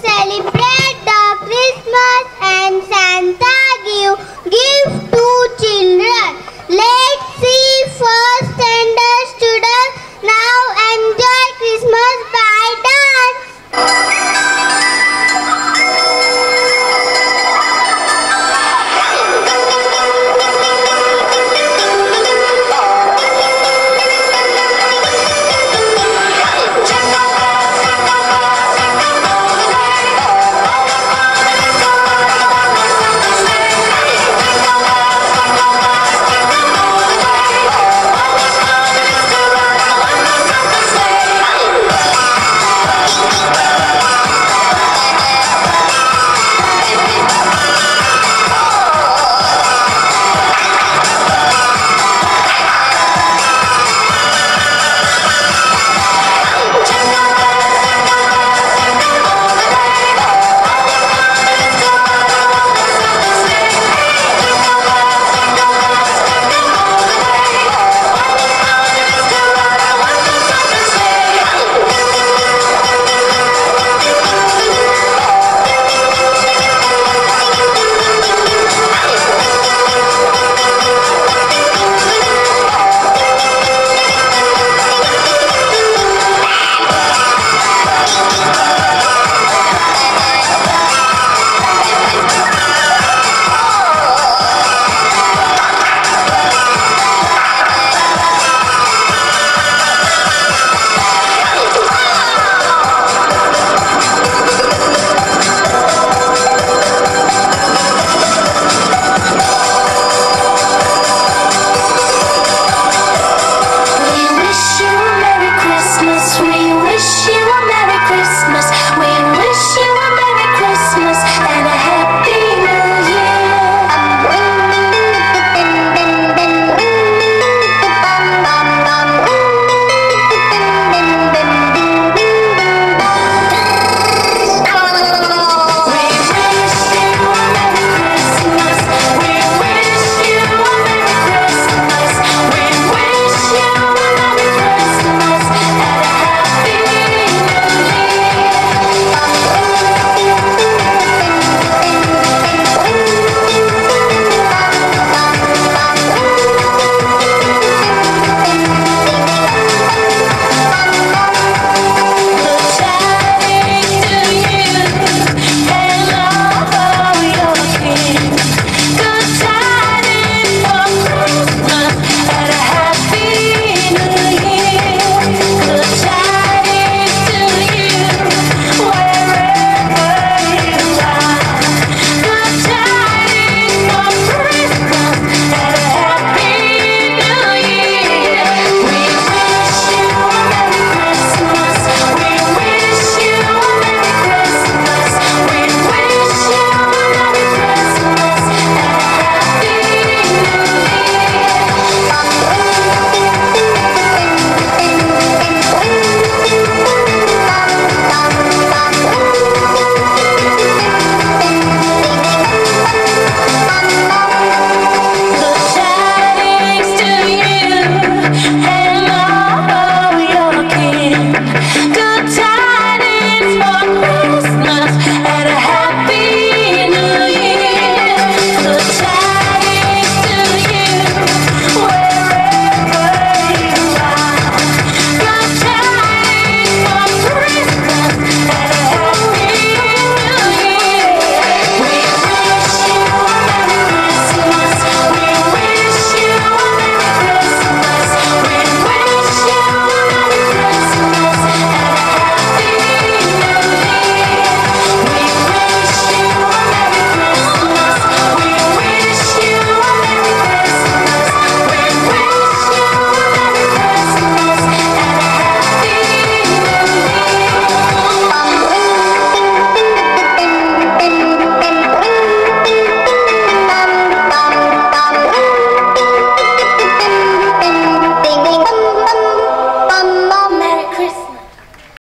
celebrate the Christmas and Santa give gifts to children.